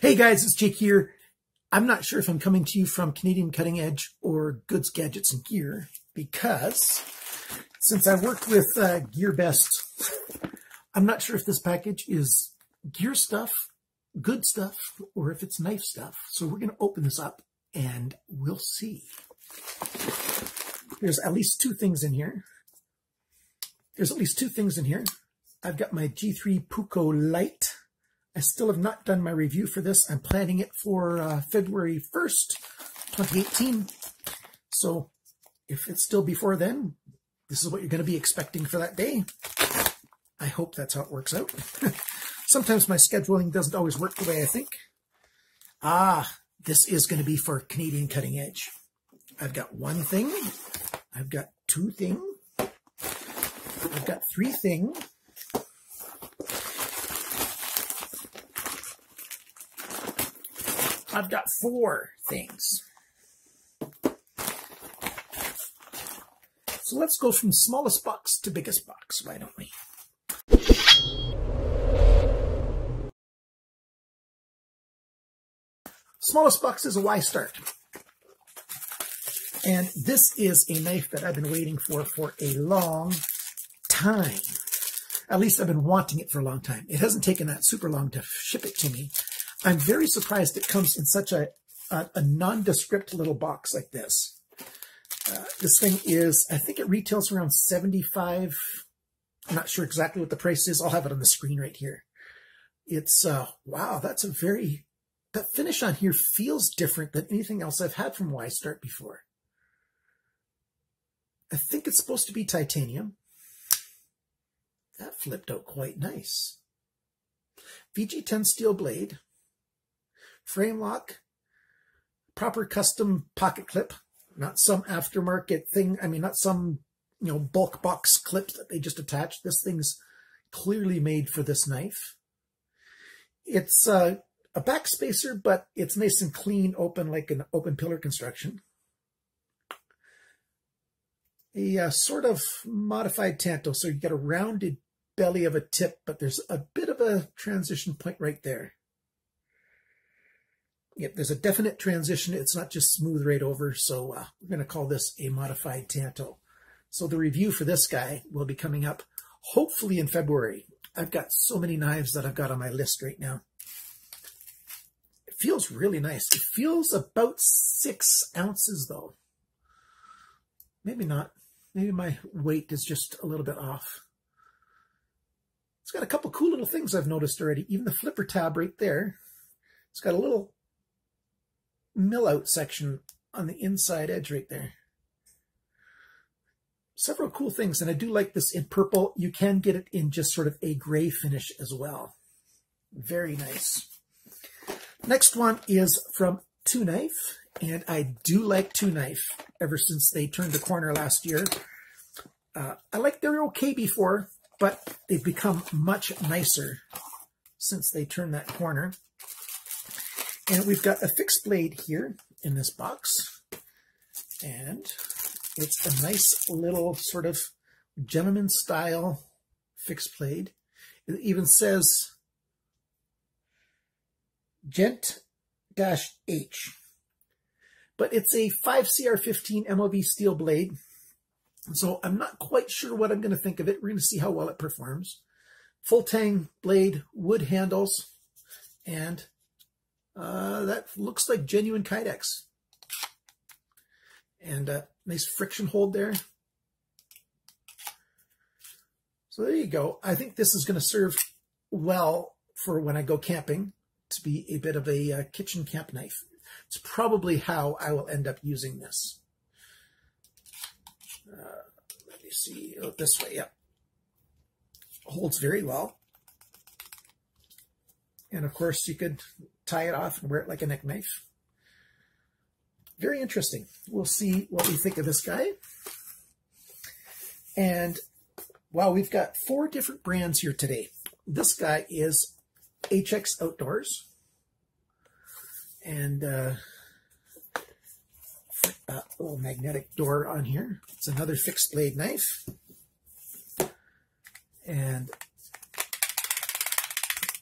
Hey guys, it's Jake here. I'm not sure if I'm coming to you from Canadian Cutting Edge or Goods, Gadgets, and Gear because since I work with uh, GearBest, I'm not sure if this package is gear stuff, good stuff, or if it's knife stuff. So we're going to open this up and we'll see. There's at least two things in here. There's at least two things in here. I've got my G3 Puukko Lite I still have not done my review for this. I'm planning it for uh, February 1st, 2018. So if it's still before then, this is what you're going to be expecting for that day. I hope that's how it works out. Sometimes my scheduling doesn't always work the way I think. Ah, this is going to be for Canadian Cutting Edge. I've got one thing. I've got two things. I've got three things. I've got four things. So let's go from smallest box to biggest box, why don't we? Smallest box is a Y-Start. And this is a knife that I've been waiting for for a long time. At least I've been wanting it for a long time. It hasn't taken that super long to ship it to me. I'm very surprised it comes in such a, a, a nondescript little box like this. Uh, this thing is, I think it retails around 75. I'm not sure exactly what the price is. I'll have it on the screen right here. It's, uh, wow, that's a very, that finish on here feels different than anything else I've had from Y-Start before. I think it's supposed to be titanium. That flipped out quite nice. VG10 steel blade frame lock, proper custom pocket clip, not some aftermarket thing. I mean, not some, you know, bulk box clips that they just attach. This thing's clearly made for this knife. It's uh, a backspacer, but it's nice and clean, open, like an open pillar construction. A uh, sort of modified tanto, so you get a rounded belly of a tip, but there's a bit of a transition point right there. Yep, there's a definite transition. It's not just smooth right over. So uh, we're going to call this a modified Tanto. So the review for this guy will be coming up hopefully in February. I've got so many knives that I've got on my list right now. It feels really nice. It feels about six ounces though. Maybe not. Maybe my weight is just a little bit off. It's got a couple cool little things I've noticed already. Even the flipper tab right there. It's got a little mill out section on the inside edge right there. Several cool things, and I do like this in purple. You can get it in just sort of a gray finish as well. Very nice. Next one is from Tonife, and I do like Tonife ever since they turned the corner last year. Uh, I like they were okay before, but they've become much nicer since they turned that corner. And we've got a fixed blade here in this box. And it's a nice little sort of gentleman style fixed blade. It even says Gent-H. But it's a 5CR15 MOV steel blade. So I'm not quite sure what I'm going to think of it. We're going to see how well it performs. Full tang blade, wood handles, and uh, that looks like genuine Kydex. And a nice friction hold there. So there you go. I think this is going to serve well for when I go camping to be a bit of a uh, kitchen camp knife. It's probably how I will end up using this. Uh, let me see. Oh, this way, yep. Holds very well. And of course, you could tie it off and wear it like a neck knife. Very interesting. We'll see what we think of this guy. And wow, we've got four different brands here today. This guy is HX Outdoors. And uh, little magnetic door on here. It's another fixed blade knife. And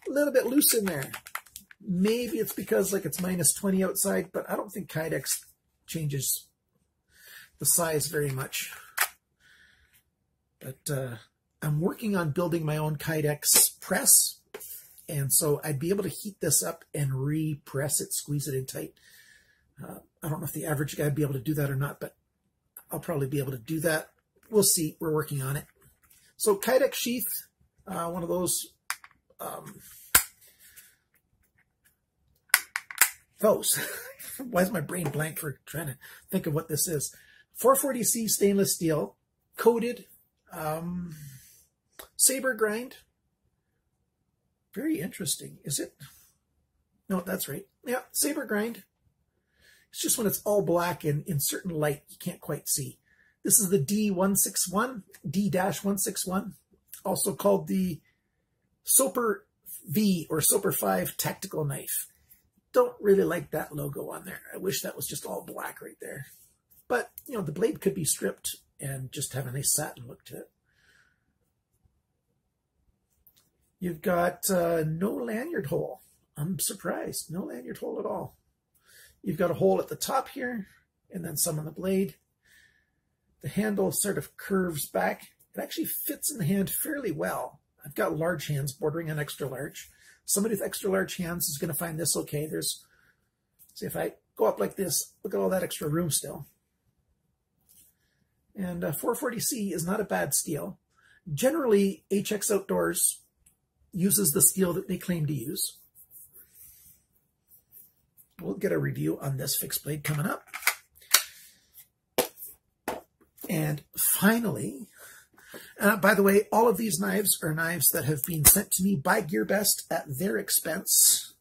a little bit loose in there. Maybe it's because like it's minus 20 outside, but I don't think Kydex changes the size very much. But uh, I'm working on building my own Kydex press. And so I'd be able to heat this up and repress it, squeeze it in tight. Uh, I don't know if the average guy would be able to do that or not, but I'll probably be able to do that. We'll see. We're working on it. So Kydex sheath, uh, one of those, um, those. Why is my brain blank for trying to think of what this is? 440C stainless steel, coated, um, saber grind. Very interesting. Is it? No, that's right. Yeah, saber grind. It's just when it's all black and in certain light, you can't quite see. This is the D161, D-161, also called the Soper V or Soper 5 tactical knife. Don't really like that logo on there. I wish that was just all black right there. But, you know, the blade could be stripped and just have a nice satin look to it. You've got uh, no lanyard hole. I'm surprised. No lanyard hole at all. You've got a hole at the top here and then some on the blade. The handle sort of curves back. It actually fits in the hand fairly well. I've got large hands bordering on extra large. Somebody with extra large hands is going to find this okay. There's, see if I go up like this, look at all that extra room still. And uh, 440C is not a bad steel. Generally, HX Outdoors uses the steel that they claim to use. We'll get a review on this fixed blade coming up. And finally, uh, by the way, all of these knives are knives that have been sent to me by GearBest at their expense.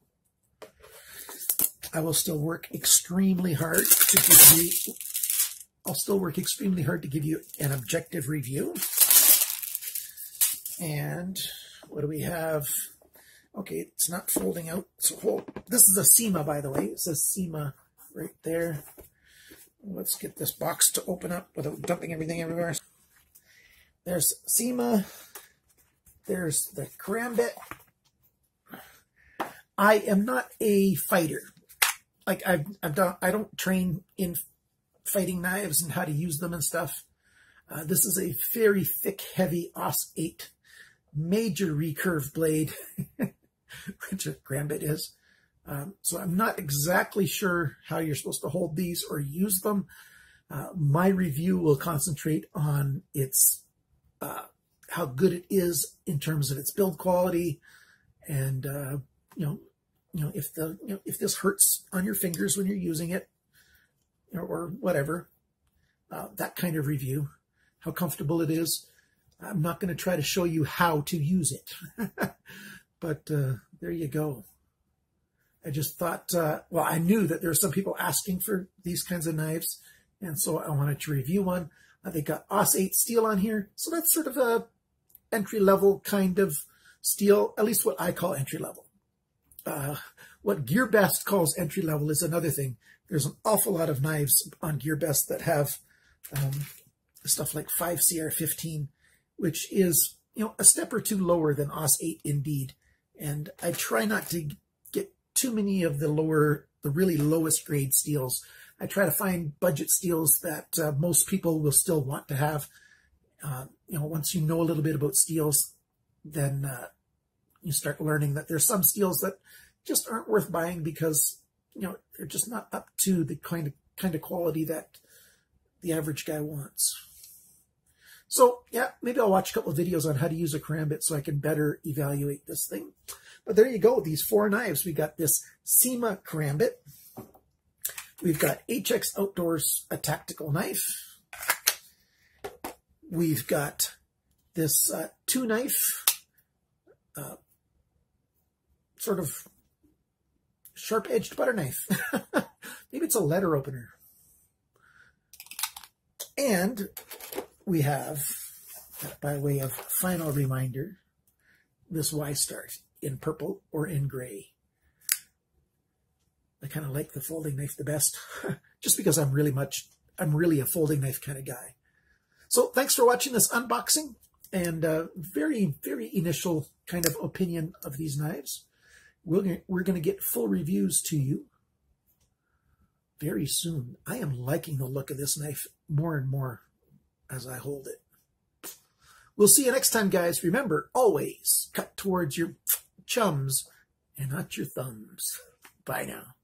I will still work extremely hard to give you I'll still work extremely hard to give you an objective review. And what do we have? Okay, it's not folding out. So hold. This is a CIMA, by the way. It says CIMA right there. Let's get this box to open up without dumping everything everywhere. There's CIMA. There's the Karambit. I am not a fighter. Like I've, I've done, I don't train in fighting knives and how to use them and stuff. Uh, this is a very thick, heavy AUS 8 major recurve blade, which a Karambit is. Um, so I'm not exactly sure how you're supposed to hold these or use them. Uh, my review will concentrate on its uh, how good it is in terms of its build quality, and uh, you know, you know if the you know if this hurts on your fingers when you're using it, or, or whatever, uh, that kind of review, how comfortable it is. I'm not going to try to show you how to use it, but uh, there you go. I just thought, uh, well, I knew that there are some people asking for these kinds of knives, and so I wanted to review one. Uh, they got AUS 8 steel on here, so that's sort of a entry-level kind of steel, at least what I call entry-level. Uh, what GearBest calls entry-level is another thing. There's an awful lot of knives on GearBest that have um, stuff like 5CR15, which is you know a step or two lower than AUS 8 indeed. And I try not to get too many of the lower, the really lowest grade steels. I try to find budget steels that uh, most people will still want to have. Uh, you know, once you know a little bit about steels, then uh, you start learning that there's some steels that just aren't worth buying because you know, they're just not up to the kind of kind of quality that the average guy wants. So yeah, maybe I'll watch a couple of videos on how to use a karambit so I can better evaluate this thing. But there you go, these four knives. We got this CIMA karambit. We've got HX Outdoors, a tactical knife. We've got this uh, Tonife, uh, sort of sharp-edged butter knife. Maybe it's a letter opener. And we have, by way of final reminder, this Y-Start in purple or in gray. I kind of like the folding knife the best, just because I'm really much, I'm really a folding knife kind of guy. So thanks for watching this unboxing and uh, very, very initial kind of opinion of these knives. We're, gonna, we're going to get full reviews to you very soon. I am liking the look of this knife more and more as I hold it. We'll see you next time, guys. Remember, always cut towards your chums and not your thumbs. Bye now.